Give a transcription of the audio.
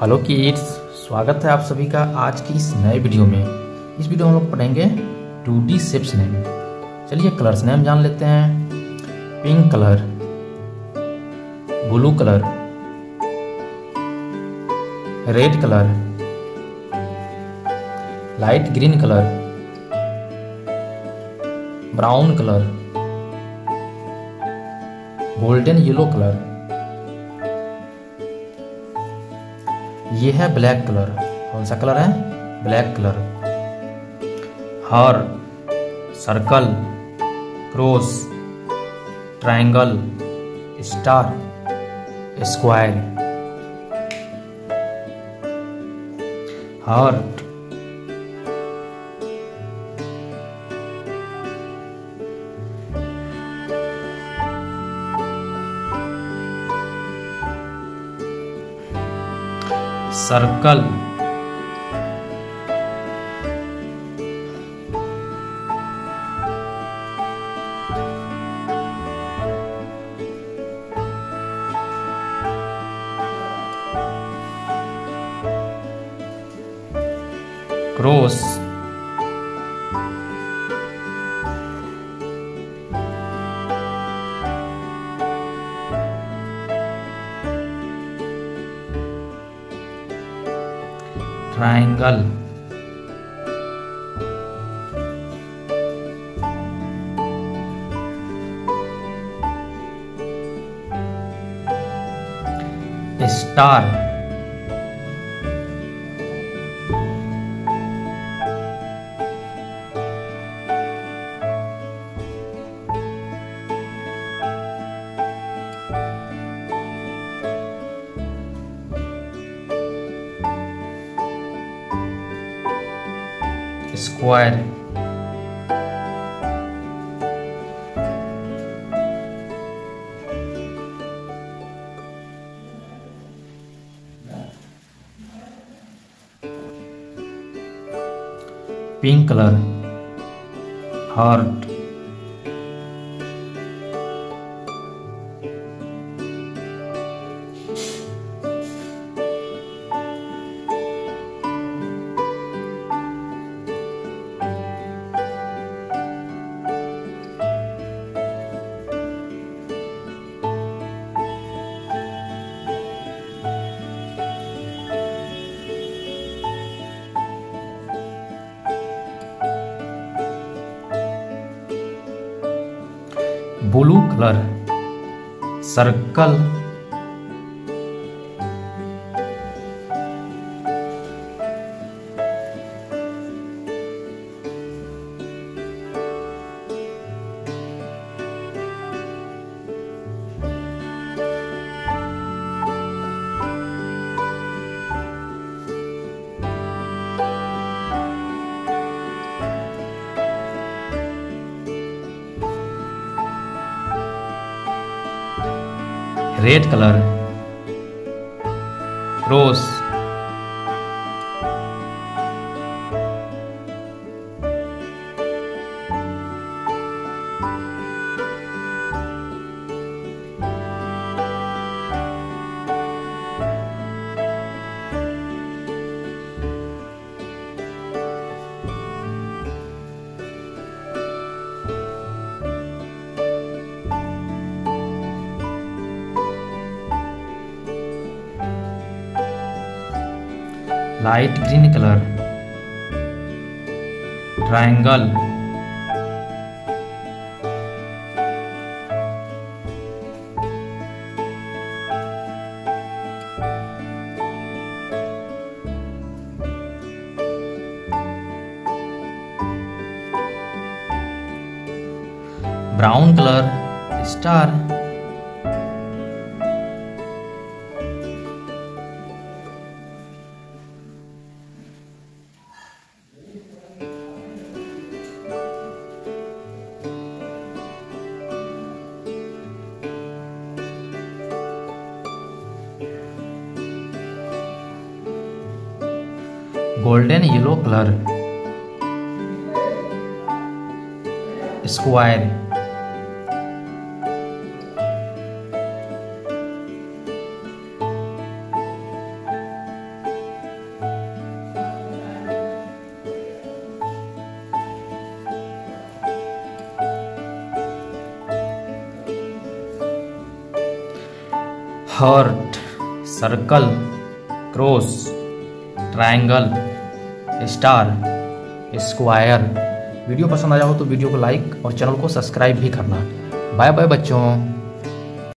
Hello kids, स्वागत है आप सभी का आज की इस नए वीडियो में। इस वीडियो में हम लोग पढ़ेंगे टू डी शेप्स नेम। चलिए कलर्स नेम जान लेते हैं। Pink colour, blue colour, red colour, light green colour, brown colour, golden yellow colour. ये है ब्लैक कलर। कौन सा कलर है? Black colour. Heart circle, cross triangle star, square. Heart circle. Cross triangle star square pink colour heart blue colour circle red colour rose light green colour. Triangle. Brown colour star. Golden yellow colour. Square. Heart circle cross. Triangle star square. Video पसंद आया हो तो video को like और channel को subscribe भी करना। Bye bye बच्चों।